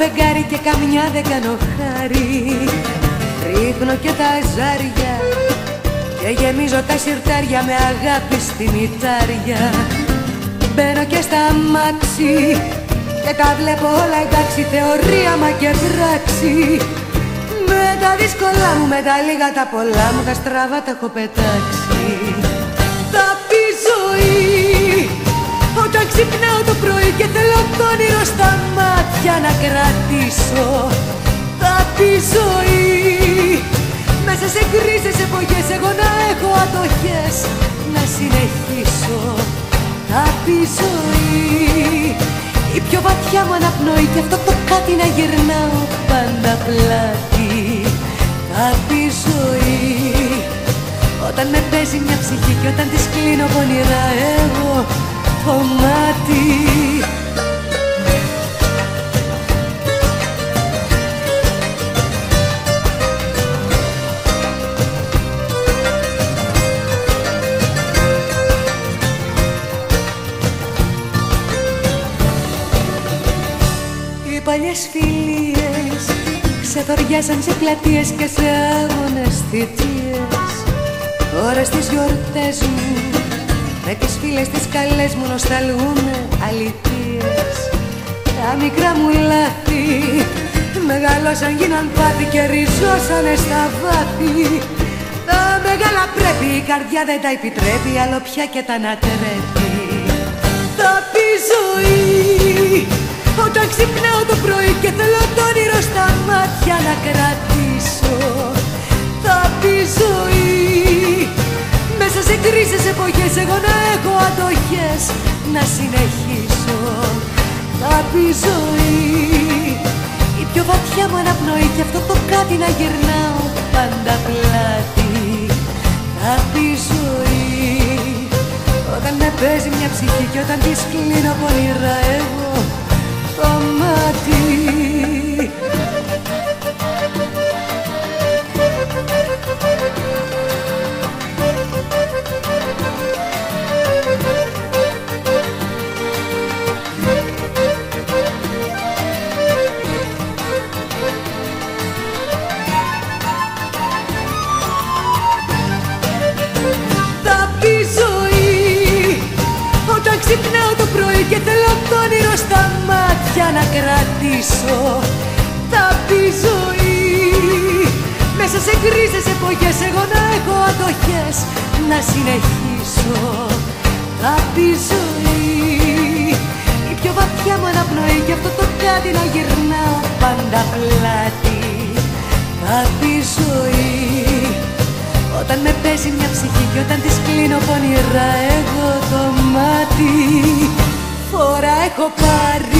φεγγάρι και καμιά δεν κάνω χάρη. Ρίχνω και τα ζάρια και γεμίζω τα σιρτάρια με αγάπη στη μητάρια. Μπαίνω και στα μάξι και τα βλέπω όλα εντάξει Θεωρία μα και πράξη. Με τα δύσκολα μου, με τα λίγα τα πολλά μου Τα στραβά τα έχω πετάξει. Θα πει ζωή Όταν ξυπνάω το πρωί και θέλω το όνειρο στα μάτια να κρατήσω Θα πει ζωή. Μέσα σε κρίσες εποχές εγώ να έχω ατοχές Να συνεχίσω Θα πει ζωή. Η πιο βαθιά μου αναπνοή και αυτό το κάτι να γυρνάω πάντα πλάτη Θα πει ζωή. Όταν με παίζει μια ψυχή και όταν της κλείνω πονηρά εγώ το μάτι παλιές φιλίες Ξεθοριάσαν σε πλατείες και σε άγονες θητείες. Τώρα στις γιορτές μου Με τις φίλες τις καλές μου νοσταλγούμε αληθείες Τα μικρά μου λάθη Μεγαλώσαν γίναν πάθη και ριζώσανε στα βάθη. Τα μεγάλα πρέπει η καρδιά δεν τα επιτρέπει Άλλο πια και τα ανατρέπει. Θα πει ζωή κρίσες εποχές εγώ να έχω αντοχές Να συνεχίσω Θα πει ζωή Η πιο βαθιά μου αναπνοή και αυτό το κάτι να γυρνάω πάντα πλάτη. Θα πει ζωή. Όταν με παίζει μια ψυχή και όταν της κλείνω πονηρά εγώ το πρωί και θέλω το όνειρο στα μάτια να κρατήσω Θα πει ζωή. Μέσα σε γκρίζες εποχές εγώ να έχω αντοχές Να συνεχίσω Θα πει ζωή. Η πιο βαθιά μου αναπνοή και αυτό το κάτι να γυρνάω πάντα πλάτη. Θα πει ζωή. Όταν με παίζει μια ψυχή και όταν της κλείνω πονηρά εγώ το μάτι को पार